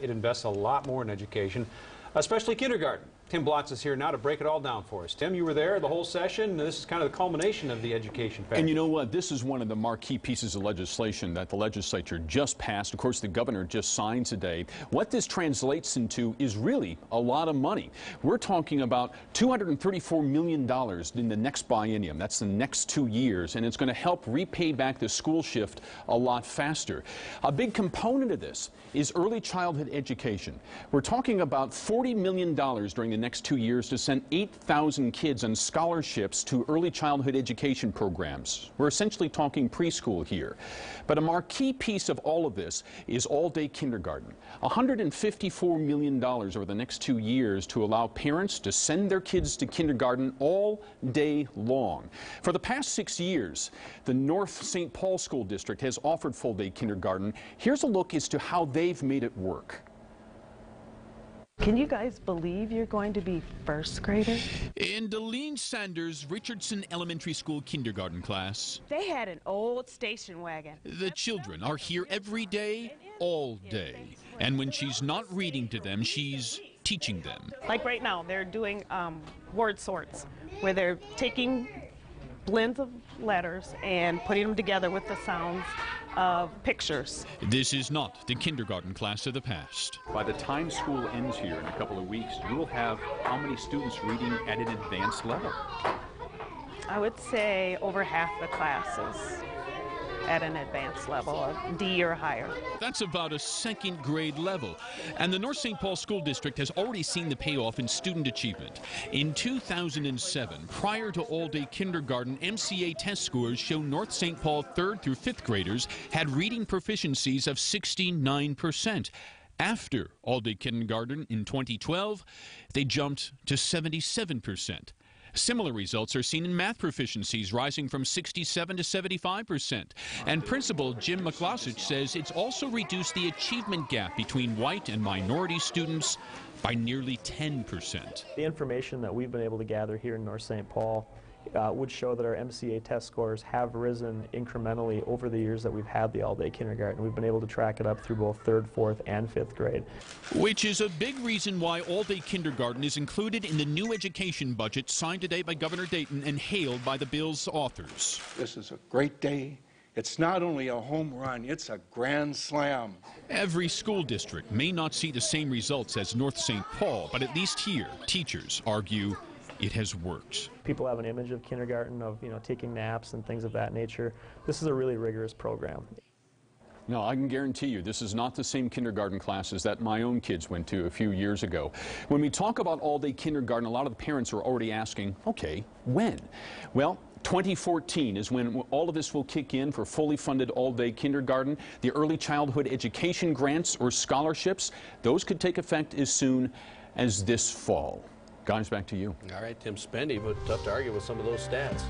It invests a lot more in education, especially kindergarten. Tim Blotz is here now to break it all down for us. Tim, you were there the whole session. This is kind of the culmination of the education package. And you know what? This is one of the marquee pieces of legislation that the legislature just passed. Of course, the governor just signed today. What this translates into is really a lot of money. We're talking about $234 million in the next biennium. That's the next two years, and it's going to help repay back the school shift a lot faster. A big component of this is early childhood education. We're talking about $40 million during the next two years to send 8,000 kids on scholarships to early childhood education programs. We're essentially talking preschool here. But a marquee piece of all of this is all-day kindergarten. $154 million over the next two years to allow parents to send their kids to kindergarten all day long. For the past six years, the North St. Paul School District has offered full-day kindergarten. Here's a look as to how they've made it work. Can you guys believe you're going to be first graders? In Deline Sanders Richardson Elementary School kindergarten class, They had an old station wagon. the children are here every day, all day. And when she's not reading to them, she's teaching them. Like right now, they're doing um, word sorts where they're taking blends of letters and putting them together with the sounds of pictures. This is not the kindergarten class of the past. By the time school ends here in a couple of weeks, you will have how many students reading at an advanced level? I would say over half the classes at an advanced level, of D or higher. That's about a second grade level. And the North St. Paul School District has already seen the payoff in student achievement. In 2007, prior to all day kindergarten, MCA test scores show North St. Paul third through fifth graders had reading proficiencies of 69%. After all day kindergarten in 2012, they jumped to 77%. Similar results are seen in math proficiencies, rising from 67 to 75 percent. And Principal Jim McLausich says it's also reduced the achievement gap between white and minority students by nearly 10 percent. The information that we've been able to gather here in North St. Paul uh, would show that our MCA test scores have risen incrementally over the years that we've had the all-day kindergarten. We've been able to track it up through both third, fourth, and fifth grade. Which is a big reason why all-day kindergarten is included in the new education budget signed today by Governor Dayton and hailed by the bill's authors. This is a great day. It's not only a home run, it's a grand slam. Every school district may not see the same results as North St. Paul, but at least here, teachers argue it has worked. People have an image of kindergarten of you know taking naps and things of that nature. This is a really rigorous program. No, I can guarantee you this is not the same kindergarten classes that my own kids went to a few years ago. When we talk about all-day kindergarten, a lot of the parents are already asking, okay, when? Well, 2014 is when all of this will kick in for fully funded all-day kindergarten. The early childhood education grants or scholarships, those could take effect as soon as this fall. Guys, back to you. All right, Tim Spendy, but tough to argue with some of those stats.